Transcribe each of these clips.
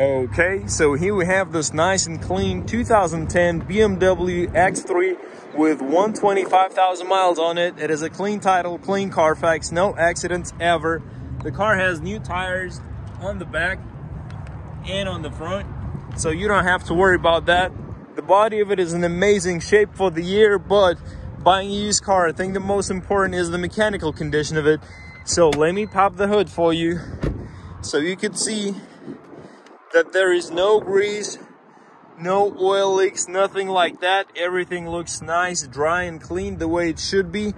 Okay, so here we have this nice and clean 2010 BMW X3 with 125,000 miles on it. It is a clean title, clean Carfax, no accidents ever. The car has new tires on the back and on the front, so you don't have to worry about that. The body of it is in amazing shape for the year, but buying a used car, I think the most important is the mechanical condition of it. So let me pop the hood for you so you can see that there is no grease, no oil leaks, nothing like that. Everything looks nice, dry and clean the way it should be.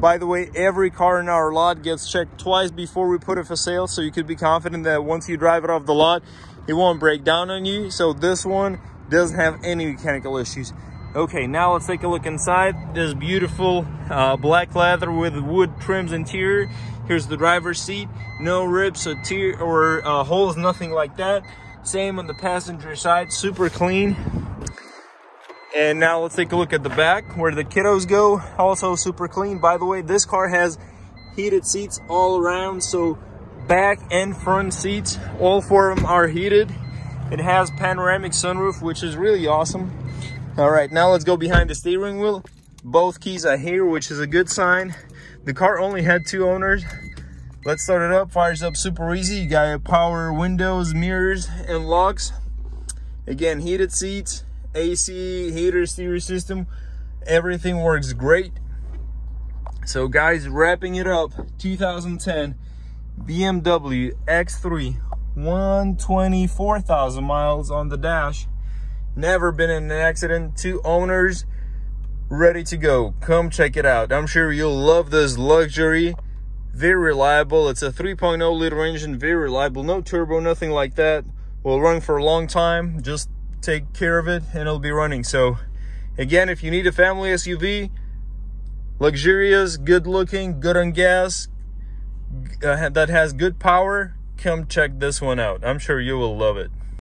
By the way, every car in our lot gets checked twice before we put it for sale. So you could be confident that once you drive it off the lot, it won't break down on you. So this one doesn't have any mechanical issues. Okay, now let's take a look inside. This beautiful uh, black leather with wood trims interior. Here's the driver's seat. No rips or, tear, or uh, holes, nothing like that. Same on the passenger side, super clean. And now let's take a look at the back where the kiddos go. Also super clean. By the way, this car has heated seats all around. So back and front seats, all four of them are heated. It has panoramic sunroof, which is really awesome. All right, now let's go behind the steering wheel. Both keys are here, which is a good sign. The car only had two owners. Let's start it up, fires up super easy. You got power windows, mirrors, and locks. Again, heated seats, AC, heater, stereo system. Everything works great. So guys, wrapping it up, 2010 BMW X3, 124,000 miles on the dash. Never been in an accident, two owners, ready to go. Come check it out. I'm sure you'll love this luxury very reliable. It's a 3.0 liter engine, very reliable. No turbo, nothing like that. Will run for a long time. Just take care of it and it'll be running. So again, if you need a family SUV, luxurious, good looking, good on gas, uh, that has good power, come check this one out. I'm sure you will love it.